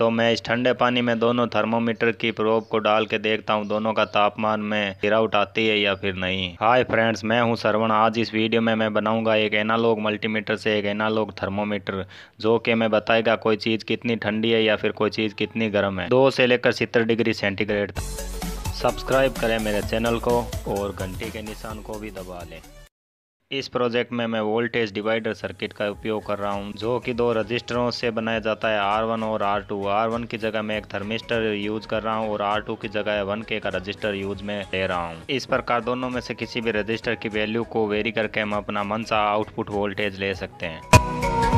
तो मैं इस ठंडे पानी में दोनों थर्मोमीटर की प्रोब को डाल के देखता हूँ, दोनों का तापमान में गिरावट आती है या फिर नहीं। हाय फ्रेंड्स मैं हूँ सरवण। आज इस वीडियो में मैं बनाऊँगा एक एनालॉग मल्टीमीटर से एक एनालॉग थर्मोमीटर जो कि मैं बताएगा कोई चीज़ कितनी ठंडी है या फिर कोई चीज़ कितनी गर्म है। दो से लेकर सत्तर डिग्री सेंटीग्रेड सब्सक्राइब करें मेरे चैनल को और घंटी के निशान को भी दबा लें। इस प्रोजेक्ट में मैं वोल्टेज डिवाइडर सर्किट का उपयोग कर रहा हूँ, जो कि दो रजिस्टरों से बनाया जाता है R1 और R2 R1 की जगह मैं एक थर्मिस्टर यूज़ कर रहा हूँ और R2 की जगह वन के का रजिस्टर यूज़ में ले रहा हूँ। इस प्रकार दोनों में से किसी भी रजिस्टर की वैल्यू को वेरी करके हम अपना मनसा आउटपुट वोल्टेज ले सकते हैं।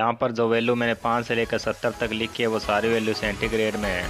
यहाँ पर जो वैल्यू मैंने पाँच से लेकर सत्तर तक लिखी है वो सारी वैल्यू सेंटीग्रेड में है।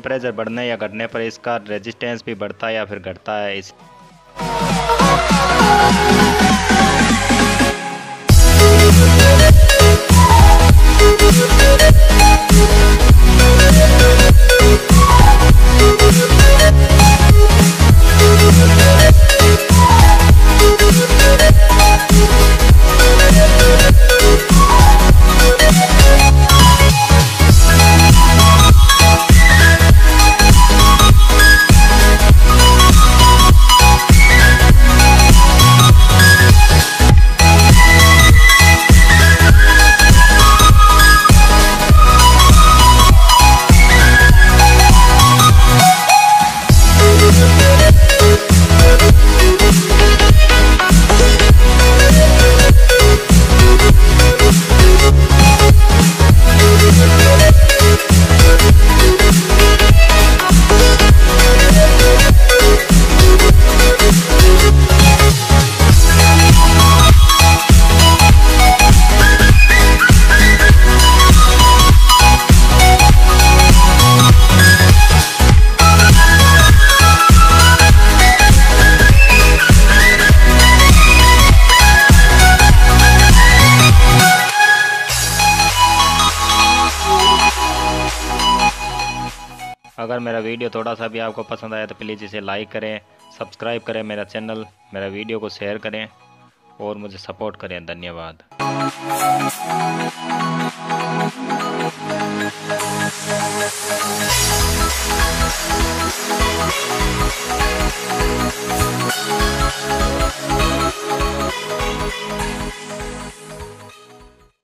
टेम्परेचर बढ़ने या घटने पर इसका रेजिस्टेंस भी बढ़ता है या फिर घटता है इस अगर मेरा वीडियो थोड़ा सा भी आपको पसंद आया तो प्लीज़ इसे लाइक करें, सब्सक्राइब करें मेरा चैनल, मेरा वीडियो को शेयर करें और मुझे सपोर्ट करें। धन्यवाद।